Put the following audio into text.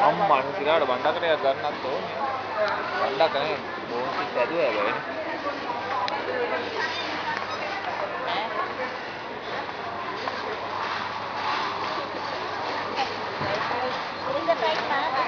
අම්මා සිරාට බණ්ඩා කරේ ගන්නත් ඕනේ. බණ්ඩා කනේ බොන්ටි සැදුවා බෑනේ. the bike, ma.